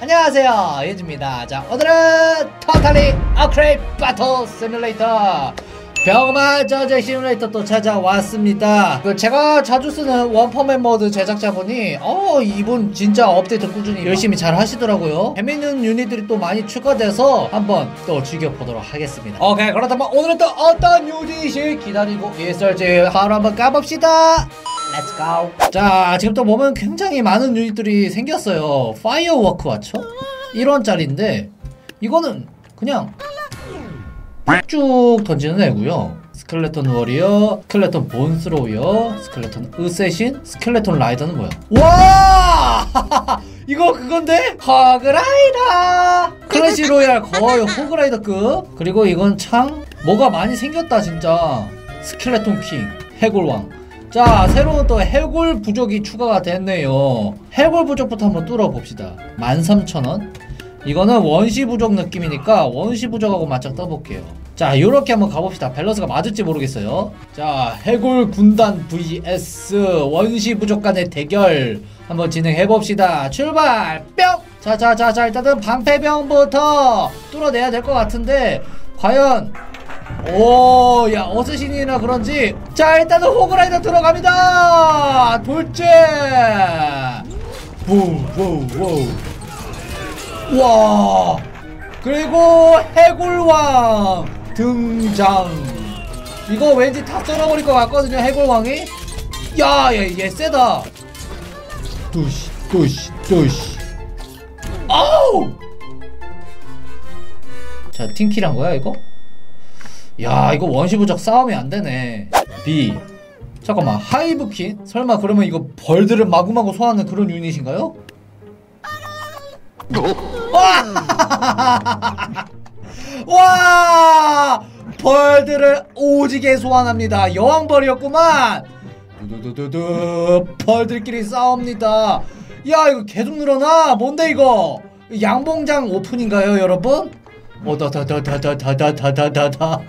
안녕하세요 휴지입니다. 자 오늘은 Totally Accurate Battle Simulator 병맛 전쟁 시뮬레이터 또 찾아왔습니다. 그 제가 자주 쓰는 원펀맨 모드 제작자분이 어 이분 진짜 업데이트 꾸준히 열심히 잘 하시더라고요. 재밌는 유닛들이 또 많이 추가돼서 한번 또 즐겨보도록 하겠습니다. 오케이 그렇다면 오늘은 또 어떤 유닛이 기다리고 있을지 바로 한번 가봅시다 Let's go. 자, 지금 또 보면 굉장히 많은 유닛들이 생겼어요. 파이어워크 와쳐? 1원짜리인데, 이거는 그냥 쭉 던지는 애고요. Skeleton Warrior, Skeleton Bone Thrower, Skeleton Assassin, Skeleton Rider는 뭐야? 와! 이거 그건데? Hog Rider! 클래시 로얄 거의 Hog Rider급. 그리고 이건 참 뭐가 많이 생겼다 진짜. Skeleton King, 해골왕. 자 새로운 또 해골 부족이 추가가 됐네요. 해골 부족부터 한번 뚫어봅시다. 13,000원? 이거는 원시 부족 느낌이니까 원시 부족하고 맞짱 떠볼게요. 자 요렇게 한번 가봅시다. 밸런스가 맞을지 모르겠어요. 자 해골 군단 vs 원시 부족 간의 대결 한번 진행해봅시다. 출발! 뿅! 자자자자 일단은 방패병부터 뚫어내야 될 것 같은데 과연 오, 야, 어쌔신이나 그런지. 자, 일단은 호그라이더 들어갑니다! 돌제! 부, 부, 부. 와! 그리고 해골왕 등장. 이거 왠지 다 썰어버릴 것 같거든요, 해골왕이. 야, 얘, 얘 세다. 두시, 두시, 두시. 아우! 자, 팅키란 거야, 이거? 야 이거 원시부적 싸움이 안 되네 B 잠깐만 하이브킨? 설마 그러면 이거 벌들을 마구마구 소환하는 그런 유닛인가요? 와! 와! 벌들을 오지게 소환합니다 여왕벌이었구만 두두두두 벌들끼리 싸웁니다 야 이거 계속 늘어나 뭔데 이거 양봉장 오픈인가요 여러분? 오다다다다다다다다다다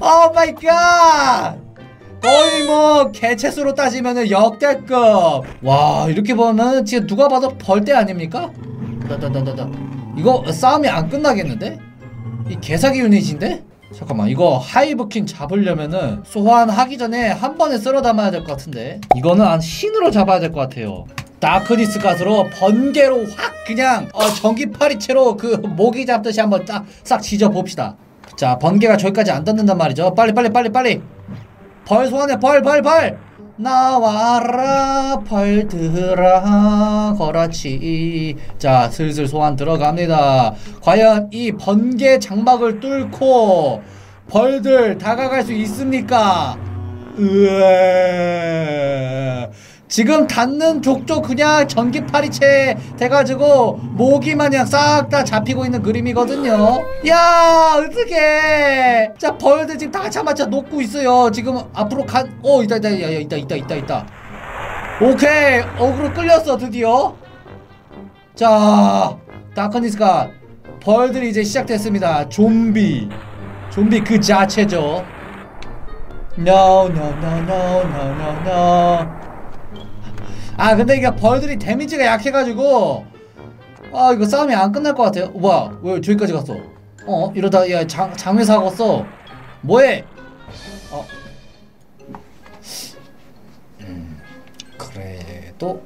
Oh my god 거의 뭐 개체수로 따지면 역대급 와 이렇게 보면 지금 누가 봐도 벌떼 아닙니까? 다다다다다 이거 싸움이 안 끝나겠는데? 이 개사기 유닛인데? 잠깐만 이거 Hive Queen 잡으려면은 소환하기 전에 한 번에 쓸어 담아야 될 것 같은데 이거는 한 신으로 잡아야 될 것 같아요 Darkness God으로 번개로 확 그냥 어, 전기파리채로 그 모기 잡듯이 한번 딱 싹 지져 봅시다. 자 번개가 저기까지 안 닿는단 말이죠. 빨리 빨리 빨리 빨리 벌 소환해 벌벌 벌. 나와라 벌들아 거라치 자 슬슬 소환 들어갑니다 과연 이 번개 장막을 뚫고 벌들 다가갈 수 있습니까 으에 지금 닿는 족족 그냥 전기파리채 돼가지고 모기 마냥 싹 다 잡히고 있는 그림이거든요. 야 어떡해. 자 벌들 지금 다 잡아차 녹고 있어요. 지금 앞으로 간어 있다 있다 야, 있다 있다 있다 있다. 오케이. 어그로 끌렸어 드디어. 자 다크니스가 벌들이 이제 시작됐습니다. 좀비. 좀비 그 자체죠. No no no no no no no 아 근데 이게 벌들이 데미지가 약해가지고 아 이거 싸움이 안 끝날 것 같아요. 어, 뭐야 왜 저기까지 갔어? 어 이러다 야 장, 장외 사갔어. 뭐해? 어. 음, 그래도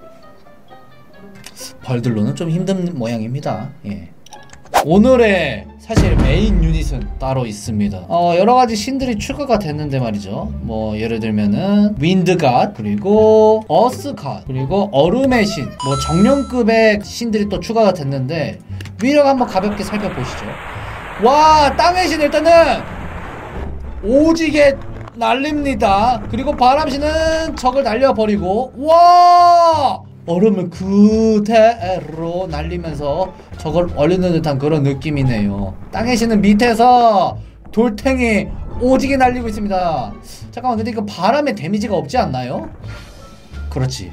벌들로는 좀 힘든 모양입니다. 예 오늘의 사실 메인 유닛은 따로 있습니다. 어 여러가지 신들이 추가가 됐는데 말이죠. 뭐 예를 들면은 윈드갓 그리고 어스갓 그리고 얼음의 신. 뭐 정령급의 신들이 또 추가가 됐는데 위력 한번 가볍게 살펴보시죠. 와 땅의 신 일단은 오지게 날립니다. 그리고 바람신은 적을 날려버리고. 와 얼음을 그대로 날리면서 저걸 얼리는 듯한 그런 느낌이네요. 땅에 시는 밑에서 돌탱이 오지게 날리고 있습니다. 잠깐만 근데 이거 바람에 데미지가 없지 않나요? 그렇지.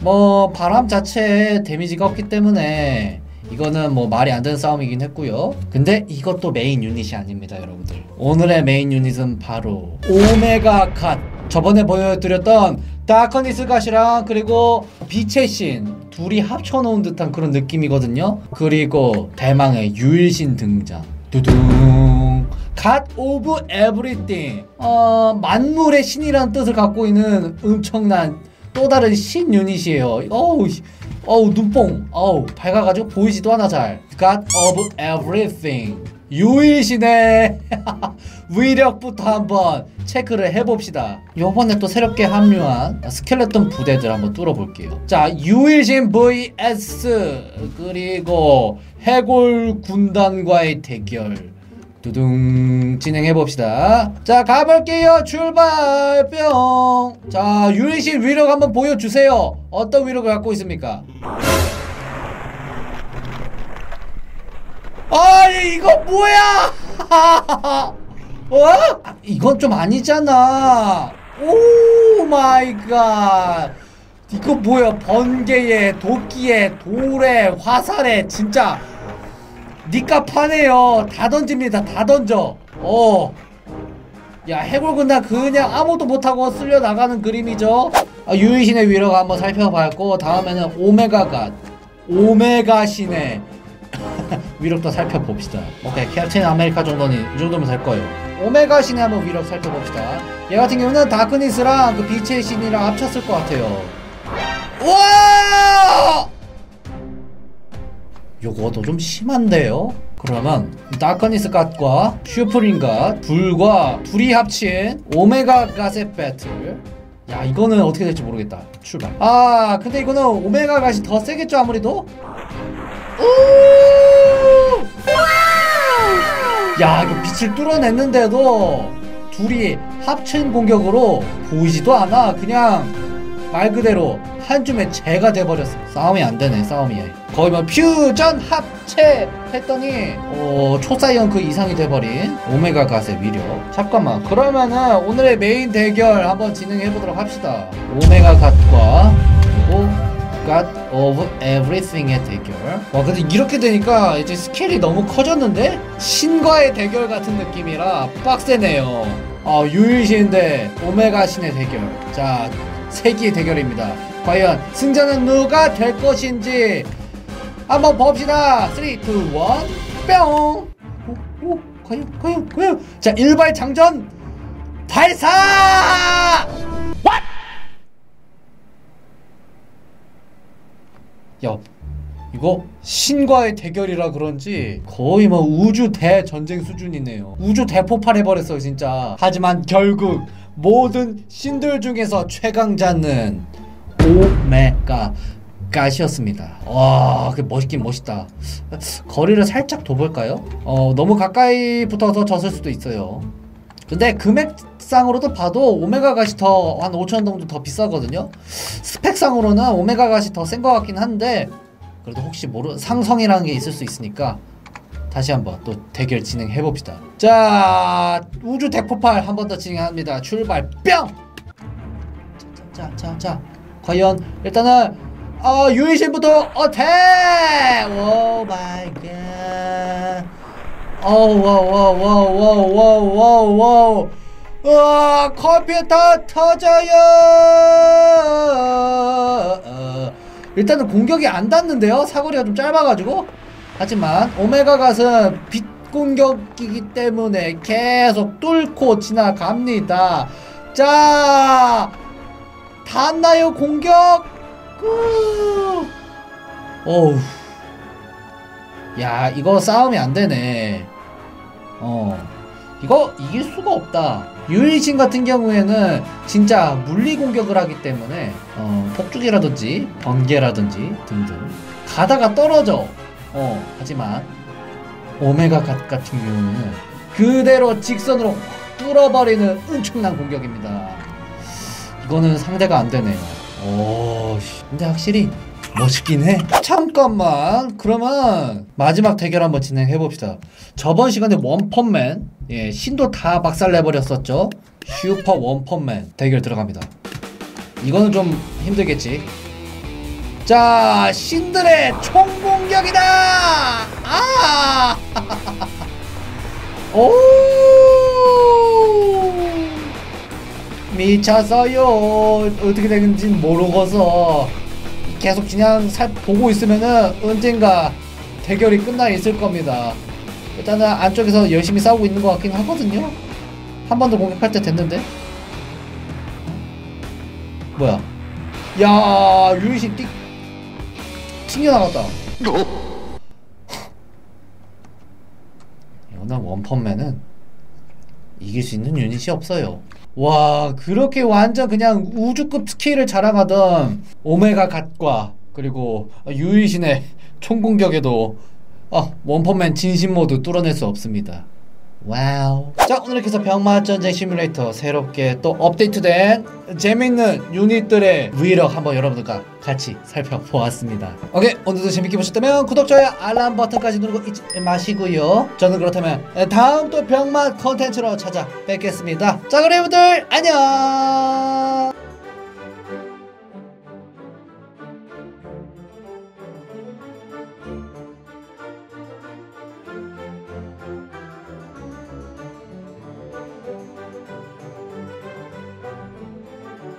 뭐 바람 자체에 데미지가 없기 때문에 이거는 뭐 말이 안 되는 싸움이긴 했고요. 근데 이것도 메인 유닛이 아닙니다 여러분들. 오늘의 메인 유닛은 바로 Omega God. 저번에 보여드렸던 Darkness God이랑 그리고 빛의 신 둘이 합쳐놓은 듯한 그런 느낌이거든요. 그리고 대망의 유일신 등장. 두둥. God of Everything 어, 만물의 신이란 뜻을 갖고 있는 엄청난 또 다른 신 유닛이에요. 어우 어우 눈뽕. 어우 밝아가지고 보이지도 않아 잘. God Everything 유일신의 위력부터 한번 체크를 해봅시다. 요번에 또 새롭게 합류한 스켈레톤 부대들 한번 뚫어볼게요. 자 유일신 vs 그리고 해골 군단과의 대결. 두둥 진행해봅시다. 자 가볼게요. 출발 뿅자 유일신 위력 한번 보여주세요. 어떤 위력을 갖고 있습니까 이거 뭐야? 어? 이건 좀 아니잖아. Oh my god 이거 뭐야? 번개에 도끼에 돌에 화살에 진짜 니값 하네요. 다 던집니다. 다 던져. 어. 야 해골군단 그냥 아무것도 못하고 쓸려 나가는 그림이죠. 아, 유일신의 위력 한번 살펴봤고 다음에는 Omega God. Omega신의 위력도 살펴봅시다. 오케이 캡틴 아메리카 정도는 이 정도면 될 거예요. 오메가 신의 한번 위력 살펴봅시다. 얘 같은 경우는 Darkness랑 그 빛의 신이랑 합쳤을 것 같아요. 와! 요거도 좀 심한데요? 그러면 Darkness God과 Supreme God 둘과 둘이 합친 Omega God의 battle. 야 이거는 어떻게 될지 모르겠다. 출발. 아 근데 이거는 오메가 갓이 더 세겠죠 아무래도 야 이거 빛을 뚫어냈는데도 둘이 합친 공격으로 보이지도 않아. 그냥 말 그대로 한 줌의 재가 돼버렸어 싸움이 안 되네 싸움이. 거의 뭐 퓨전 합체 했더니 어 초사이언 그 이상이 돼버린 오메가 갓의 위력. 잠깐만 그러면은 오늘의 메인 대결 한번 진행해 보도록 합시다. 오메가 갓과 그리고 God of Everything의 대결. 와 근데 이렇게 되니까 이제 스케일이 너무 커졌는데 신과의 대결 같은 느낌이라 빡세네요. 어 유일신대 오메가 신의 대결. 자 세기의 대결입니다. 과연 승자는 누가 될 것인지 한번 봅시다. 3, 2, 1, 뿅. 오, 오, 과연, 과연, 과연. 자 일발 장전 발사. 야 이거 신과의 대결이라 그런지 거의 뭐 우주 대전쟁 수준이네요. 우주 대폭발 해버렸어 진짜. 하지만 결국 모든 신들 중에서 최강자는 오메가 갓이었습니다. 와 멋있긴 멋있다. 거리를 살짝 둬볼까요? 어 너무 가까이 붙어서 졌을 수도 있어요. 근데 금액 상으로도 봐도 오메가 갓이 더 한 5천원 정도 더 비싸거든요. 스펙상으로는 오메가 갓이 더 센 것 같긴 한데 그래도 혹시 모르 상성이라는 게 있을 수 있으니까 다시 한번 또 대결 진행해 봅시다. 자 우주 대폭발 한 번 더 진행합니다. 출발 뿅! 자자자자 자, 자, 과연 일단은 어 유일신부터 attack! Oh my god. 어우 wow wow wow wow wow. 와 컴퓨터 터져요. 어, 일단은 공격이 안 닿는데요. 사거리가 좀 짧아가지고. 하지만 Omega God은 빛 공격이기 때문에 계속 뚫고 지나갑니다. 자 닿나요? 공격? 어우. 야 이거 싸움이 안 되네. 어 이거 이길 수가 없다 유일신 같은 경우에는 진짜 물리 공격을 하기 때문에 어 폭죽이라든지 번개라든지 등등 가다가 떨어져 어 하지만 오메가 갓 같은 경우는 그대로 직선으로 뚫어버리는 엄청난 공격입니다 이거는 상대가 안 되네요 오 근데 확실히 멋있긴 해. 잠깐만. 그러면 마지막 대결 한번 진행해 봅시다. 저번 시간에 원펀맨, 예, 신도 다 박살 내버렸었죠. 슈퍼 원펀맨 대결 들어갑니다. 이거는 좀 힘들겠지. 자, 신들의 총공격이다! 아! 오! 미쳤어요 어떻게 되는지 모르고서 계속 그냥 살 보고 있으면은 언젠가 대결이 끝나 있을 겁니다 일단은 안쪽에서 열심히 싸우고 있는 것 같긴 하거든요. 한 번 더 공격할 때 됐는데. 뭐야? 야 유리시 띡. 튕겨나갔다. 이거는 원펀맨은 이길 수 있는 유닛이 없어요. 와 그렇게 완전 그냥 우주급 스킬을 자랑하던 Omega God과 그리고 유일신의 총공격에도 아, 원펀맨 진심 모드 뚫어낼 수 없습니다. Wow. 자 오늘 이렇게 해서 병맛전쟁 시뮬레이터 새롭게 또 업데이트된 재밌는 유닛들의 위력 한번 여러분들과 같이 살펴보았습니다. 오케이 오늘도 재밌게 보셨다면 구독, 좋아요, 알람 버튼까지 누르고 잊지 마시고요. 저는 그렇다면 다음 또 병마 컨텐츠로 찾아뵙겠습니다. 자 그럼 여러분들 안녕